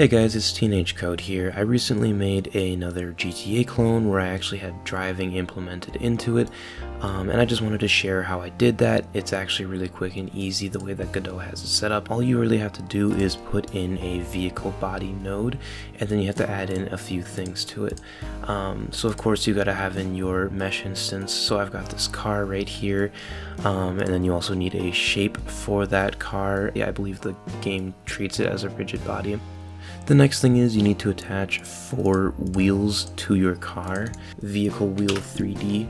Hey guys, it's Teenage Code here. I recently made another GTA clone where I actually had driving implemented into it, um, and I just wanted to share how I did that. It's actually really quick and easy the way that Godot has it set up. All you really have to do is put in a vehicle body node, and then you have to add in a few things to it. Um, so of course you gotta have in your mesh instance, so I've got this car right here, um, and then you also need a shape for that car. Yeah, I believe the game treats it as a rigid body. The next thing is you need to attach four wheels to your car, vehicle wheel 3D,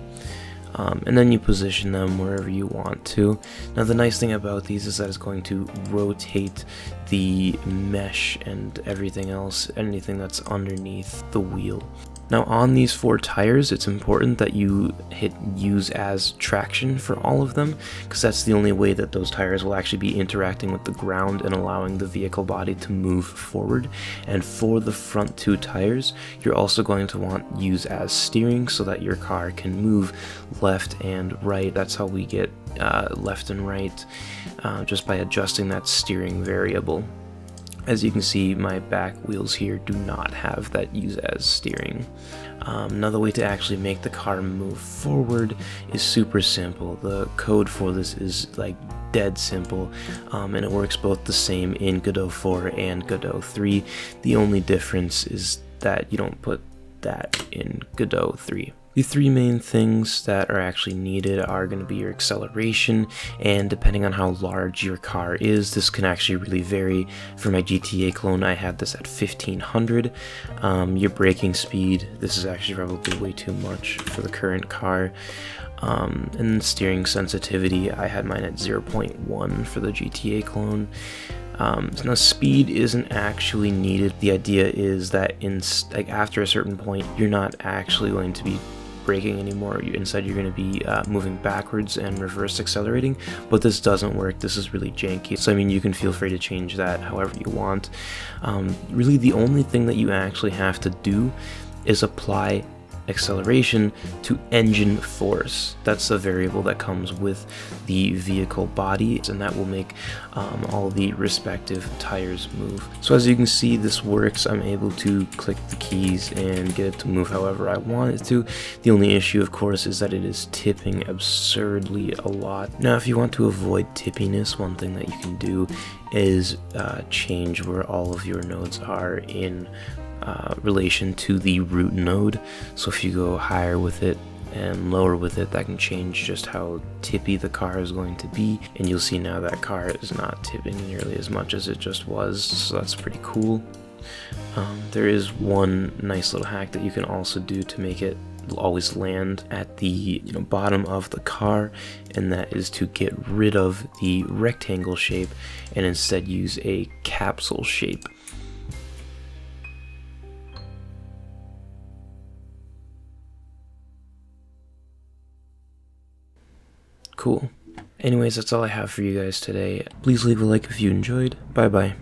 um, and then you position them wherever you want to. Now the nice thing about these is that it's going to rotate the mesh and everything else, anything that's underneath the wheel. Now on these four tires, it's important that you hit use as traction for all of them, because that's the only way that those tires will actually be interacting with the ground and allowing the vehicle body to move forward. And for the front two tires, you're also going to want use as steering so that your car can move left and right. That's how we get uh, left and right, uh, just by adjusting that steering variable. As you can see, my back wheels here do not have that use as steering. Um, another way to actually make the car move forward is super simple. The code for this is like dead simple um, and it works both the same in Godot 4 and Godot 3. The only difference is that you don't put that in Godot 3. The three main things that are actually needed are going to be your acceleration, and depending on how large your car is, this can actually really vary. For my GTA clone, I had this at 1500. Um, your braking speed, this is actually probably way too much for the current car. Um, and steering sensitivity, I had mine at 0.1 for the GTA clone. Um, now speed isn't actually needed. The idea is that in like after a certain point, you're not actually going to be braking anymore. You, instead, you're going to be uh, moving backwards and reverse accelerating, but this doesn't work. This is really janky. So, I mean, you can feel free to change that however you want. Um, really, the only thing that you actually have to do is apply acceleration to engine force. That's a variable that comes with the vehicle body and that will make um, all the respective tires move. So as you can see this works. I'm able to click the keys and get it to move however I want it to. The only issue of course is that it is tipping absurdly a lot. Now if you want to avoid tippiness one thing that you can do is uh, change where all of your nodes are in uh, relation to the root node. So if you go higher with it and lower with it, that can change just how tippy the car is going to be. And you'll see now that car is not tipping nearly as much as it just was, so that's pretty cool. Um, there is one nice little hack that you can also do to make it always land at the you know bottom of the car and that is to get rid of the rectangle shape and instead use a capsule shape Cool. Anyways, that's all I have for you guys today. Please leave a like if you enjoyed. Bye bye.